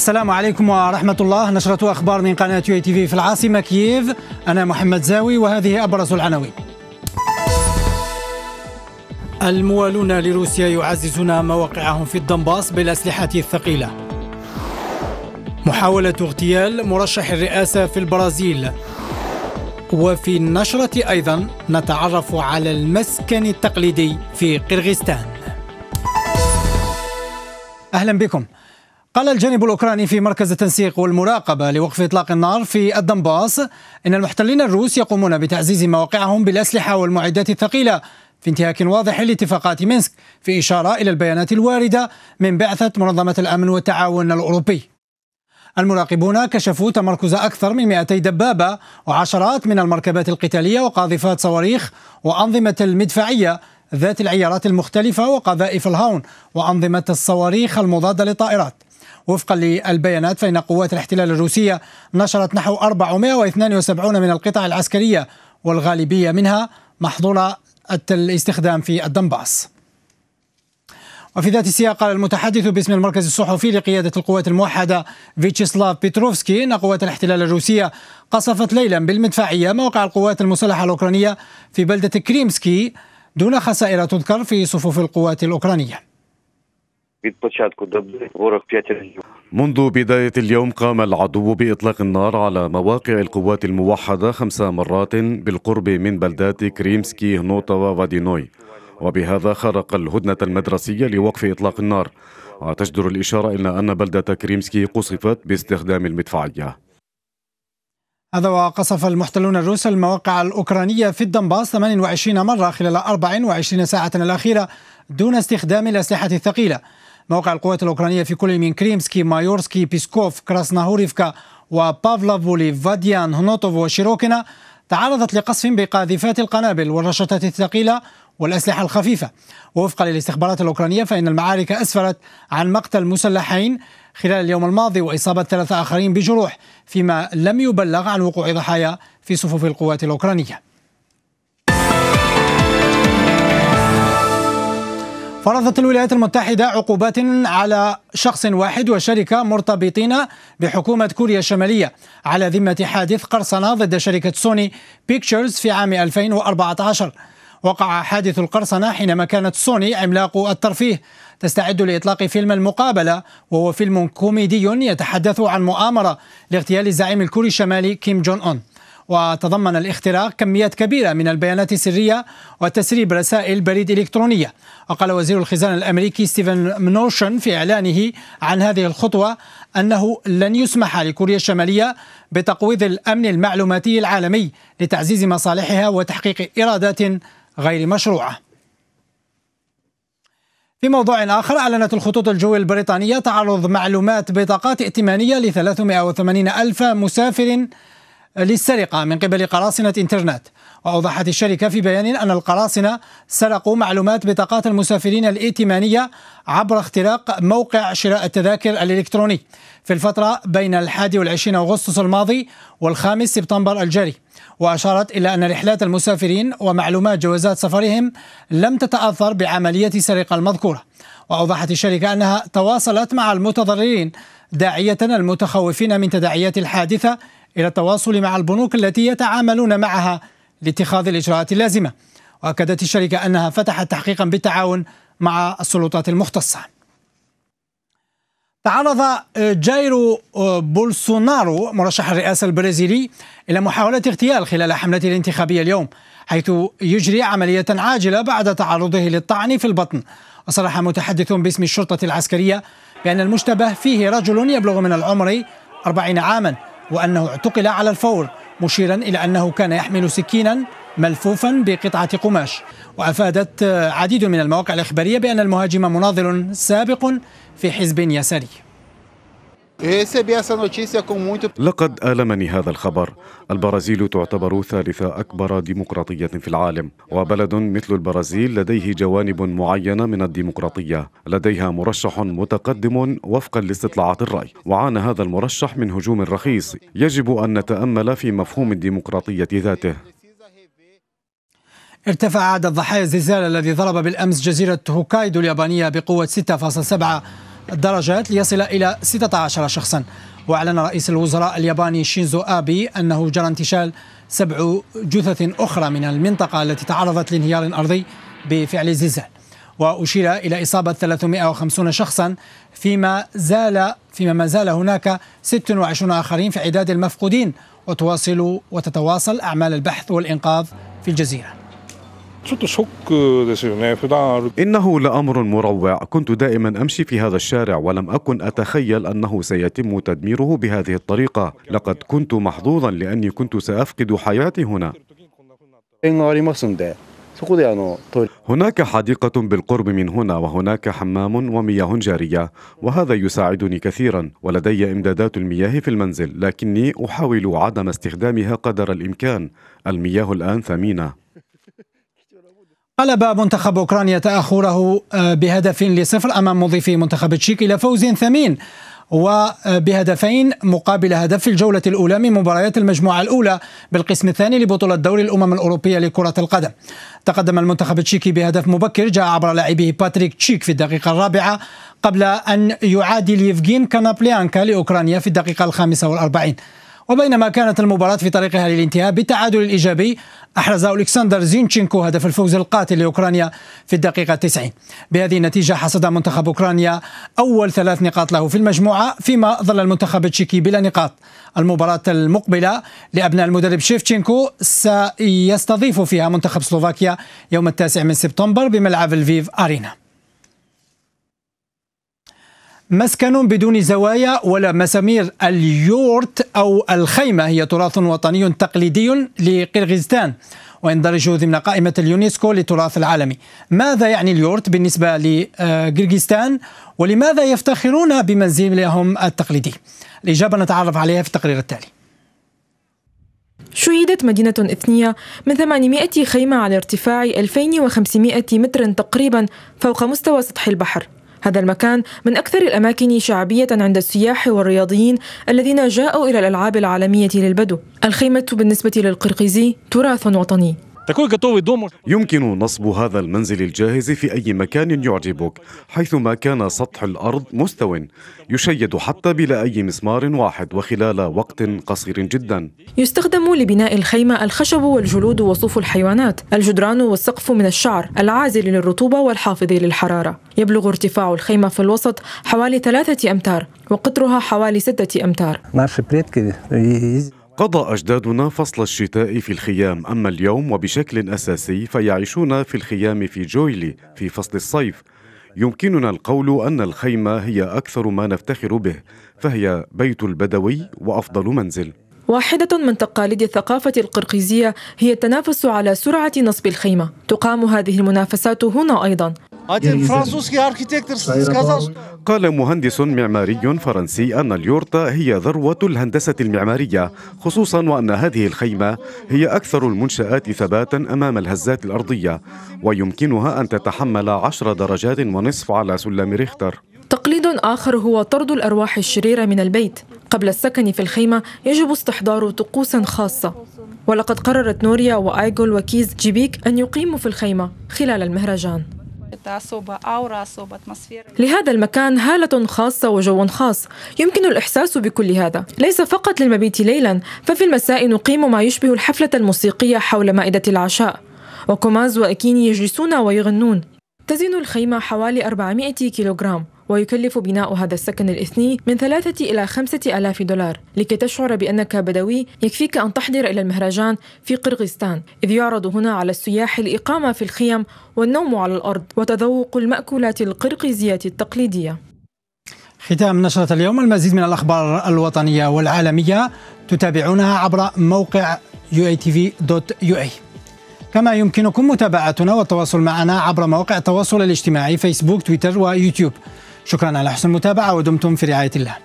السلام عليكم ورحمة الله. نشرة أخبار من قناة يو تي في في العاصمة كييف. أنا محمد زاوي وهذه أبرز العناوين. الموالون لروسيا يعززون مواقعهم في الدنباس بالأسلحة الثقيلة. محاولة اغتيال مرشح الرئاسة في البرازيل. وفي النشرة أيضا نتعرف على المسكن التقليدي في قرغيزستان أهلا بكم. قال الجانب الأوكراني في مركز التنسيق والمراقبة لوقف إطلاق النار في الدنباس إن المحتلين الروس يقومون بتعزيز مواقعهم بالأسلحة والمعدات الثقيلة في انتهاك واضح لاتفاقات مينسك في إشارة إلى البيانات الواردة من بعثة منظمة الأمن والتعاون الأوروبي. المراقبون كشفوا تمركز أكثر من 200 دبابة وعشرات من المركبات القتالية وقاذفات صواريخ وأنظمة المدفعية ذات العيارات المختلفة وقذائف الهاون وأنظمة الصواريخ المضادة للطائرات. وفقا للبيانات فإن قوات الاحتلال الروسية نشرت نحو 472 من القطع العسكرية والغالبية منها محظورة الاستخدام في الدنباس. وفي ذات السياق قال المتحدث باسم المركز الصحفي لقيادة القوات الموحدة فيتشيسلاف بيتروفسكي أن قوات الاحتلال الروسية قصفت ليلا بالمدفعية موقع القوات المسلحة الأوكرانية في بلدة كريمسكي دون خسائر تذكر في صفوف القوات الأوكرانية. منذ بداية اليوم قام العدو بإطلاق النار على مواقع القوات الموحدة خمس مرات بالقرب من بلدات كريمسكي هنوتا وفادينوي وبهذا خرق الهدنة المدرسية لوقف إطلاق النار. وتجدر الإشارة إلى أن بلدة كريمسكي قصفت باستخدام المدفعية. هذا وقصف المحتلون الروس المواقع الأوكرانية في الدنباس 28 مرة خلال 24 ساعة الأخيرة دون استخدام الأسلحة الثقيلة. موقع القوات الأوكرانية في كل من كريمسكي مايورسكي بيسكوف كراسناهوريفكا وبافلوبولي فوديان هنوتوف وشيروكينا تعرضت لقصف بقاذفات القنابل والرشاشات الثقيلة والأسلحة الخفيفة. ووفقا للاستخبارات الأوكرانية فإن المعارك أسفرت عن مقتل مسلحين خلال اليوم الماضي وإصابة ثلاثة آخرين بجروح فيما لم يبلغ عن وقوع ضحايا في صفوف القوات الأوكرانية. فرضت الولايات المتحدة عقوبات على شخص واحد وشركة مرتبطين بحكومة كوريا الشمالية. على ذمة حادث قرصنة ضد شركة سوني بيكتشرز في عام 2014 وقع حادث القرصنة حينما كانت سوني عملاق الترفيه. تستعد لإطلاق فيلم المقابلة وهو فيلم كوميدي يتحدث عن مؤامرة لاغتيال الزعيم الكوري الشمالي كيم جون أون وتضمن الاختراق كميات كبيرة من البيانات السرية وتسريب رسائل بريد إلكترونية. وقال وزير الخزانة الأمريكي ستيفن منوشن في إعلانه عن هذه الخطوة أنه لن يسمح لكوريا الشمالية بتقويض الأمن المعلوماتي العالمي لتعزيز مصالحها وتحقيق إيرادات غير مشروعة. في موضوع آخر أعلنت الخطوط الجوية البريطانية تعرض معلومات بطاقات ائتمانية ل 380 ألف مسافر للسرقة من قبل قراصنة إنترنت. وأوضحت الشركة في بيان أن القراصنة سرقوا معلومات بطاقات المسافرين الائتمانية عبر اختراق موقع شراء التذاكر الإلكتروني في الفترة بين الحادي والعشرين أغسطس الماضي والخامس سبتمبر الجاري. وأشارت إلى أن رحلات المسافرين ومعلومات جوازات سفرهم لم تتأثر بعملية سرقة المذكورة. وأوضحت الشركة أنها تواصلت مع المتضررين داعية المتخوفين من تداعيات الحادثة إلى التواصل مع البنوك التي يتعاملون معها لاتخاذ الإجراءات اللازمة. وأكدت الشركة أنها فتحت تحقيقا بالتعاون مع السلطات المختصة. تعرض جايرو بولسونارو مرشح الرئاسة البرازيلي إلى محاولة اغتيال خلال حملته الانتخابية اليوم حيث يجري عملية عاجلة بعد تعرضه للطعن في البطن. وصرح متحدث باسم الشرطة العسكرية بأن المشتبه فيه رجل يبلغ من العمر 40 عاما. وأنه اعتقل على الفور مشيرا إلى أنه كان يحمل سكينا ملفوفا بقطعة قماش. وأفادت عديد من المواقع الإخبارية بأن المهاجم مناضل سابق في حزب يساري. لقد آلمني هذا الخبر. البرازيل تعتبر ثالث أكبر ديمقراطية في العالم وبلد مثل البرازيل لديه جوانب معينة من الديمقراطية. لديها مرشح متقدم وفقا لاستطلاعات الرأي وعانى هذا المرشح من هجوم رخيص. يجب أن نتأمل في مفهوم الديمقراطية ذاته. ارتفع عدد ضحايا الزلزال الذي ضرب بالأمس جزيرة هوكايدو اليابانية بقوة 6.7 درجات ليصل إلى 16 شخصا. وأعلن رئيس الوزراء الياباني شينزو آبي أنه جرى انتشال سبع جثث أخرى من المنطقة التي تعرضت لانهيار أرضي بفعل الزلزال وأشير إلى إصابة 350 شخصا فيما زال فيما ما زال هناك 26 آخرين في عداد المفقودين وتواصل وتتواصل أعمال البحث والإنقاذ في الجزيرة. إنه لأمر مروع. كنت دائما أمشي في هذا الشارع ولم أكن أتخيل أنه سيتم تدميره بهذه الطريقة. لقد كنت محظوظا لأني كنت سأفقد حياتي هنا. هناك حديقة بالقرب من هنا وهناك حمام ومياه جارية وهذا يساعدني كثيرا. ولدي إمدادات المياه في المنزل لكني أحاول عدم استخدامها قدر الإمكان. المياه الآن ثمينة. قلب منتخب أوكرانيا تأخره آه، بهدف لصفر أمام مضيفي منتخب تشيك إلى فوز ثمين وبهدفين مقابل هدف في الجولة الأولى من مباريات المجموعة الأولى بالقسم الثاني لبطولة دوري الأمم الأوروبية لكرة القدم. تقدم المنتخب التشيكي بهدف مبكر جاء عبر لاعبه باتريك شيك في الدقيقة الرابعة قبل أن يعادل يفجين كونوبليانكا لأوكرانيا في الدقيقة الخامسة والأربعين. وبينما كانت المباراة في طريقها للانتهاء بالتعادل الإيجابي أحرز ألكسندر زينتشينكو هدف الفوز القاتل لأوكرانيا في الدقيقة 90 بهذه النتيجة حصد منتخب أوكرانيا أول ثلاث نقاط له في المجموعة فيما ظل المنتخب التشيكي بلا نقاط. المباراة المقبلة لأبناء المدرب شيفتشينكو سيستضيف فيها منتخب سلوفاكيا يوم التاسع من سبتمبر بملعب لفيف أرينا. مسكن بدون زوايا ولا مسامير اليورت أو الخيمة. هي تراث وطني تقليدي لقرغيزستان ويندرج ضمن قائمة اليونسكو للتراث العالمي ماذا يعني اليورت بالنسبة لقرغيزستان؟ ولماذا يفتخرون بمنزلهم التقليدي؟ الإجابة نتعرف عليها في التقرير التالي. شيدت مدينة إثنية من 800 خيمة على ارتفاع 2500 متر تقريبا فوق مستوى سطح البحر. هذا المكان من أكثر الأماكن شعبية عند السياح والرياضيين الذين جاءوا إلى الألعاب العالمية للبدو. الخيمة بالنسبة للقرقيزي تراث وطني. يمكن نصب هذا المنزل الجاهز في أي مكان يعجبك حيثما كان سطح الأرض مستو يشيد حتى بلا أي مسمار واحد وخلال وقت قصير جدا. يستخدم لبناء الخيمة الخشب والجلود وصوف الحيوانات الجدران والسقف من الشعر العازل للرطوبة والحافظ للحرارة. يبلغ ارتفاع الخيمة في الوسط حوالي ثلاثة أمتار وقطرها حوالي ستة أمتار. قضى أجدادنا فصل الشتاء في الخيام. أما اليوم وبشكل أساسي فيعيشون في الخيام في جويلي في فصل الصيف. يمكننا القول أن الخيمة هي أكثر ما نفتخر به فهي بيت البدوي وأفضل منزل. واحدة من تقاليد الثقافة القرقيزية هي التنافس على سرعة نصب الخيمة. تقام هذه المنافسات هنا أيضا. قال مهندس معماري فرنسي أن اليورتا هي ذروة الهندسة المعمارية خصوصا وأن هذه الخيمة هي أكثر المنشآت ثباتا أمام الهزات الأرضية ويمكنها أن تتحمل عشر درجات ونصف على سلم ريختر. تقليد آخر هو طرد الأرواح الشريرة من البيت. قبل السكن في الخيمة يجب استحضار طقوس خاصة. ولقد قررت نوريا وآيغول وكيز جيبيك أن يقيموا في الخيمة خلال المهرجان. لهذا المكان هالة خاصة وجو خاص. يمكن الإحساس بكل هذا. ليس فقط للمبيت ليلا ففي المساء نقيم ما يشبه الحفلة الموسيقية حول مائدة العشاء. وكوماز وأكيني يجلسون ويغنون. تزن الخيمة حوالي 400 كيلوغرام. ويكلف بناء هذا السكن الإثني من ثلاثة إلى خمسة ألاف دولار لكي تشعر بأنك بدوي يكفيك أن تحضر إلى المهرجان في قرغيزستان إذ يعرض هنا على السياح الإقامة في الخيم والنوم على الأرض وتذوق المأكولات القرقيزية التقليدية. ختام نشرة اليوم المزيد من الأخبار الوطنية والعالمية تتابعونها عبر موقع uatv.ua كما يمكنكم متابعتنا والتواصل معنا عبر مواقع التواصل الاجتماعي فيسبوك تويتر ويوتيوب شكرا على حسن المتابعة ودمتم في رعاية الله.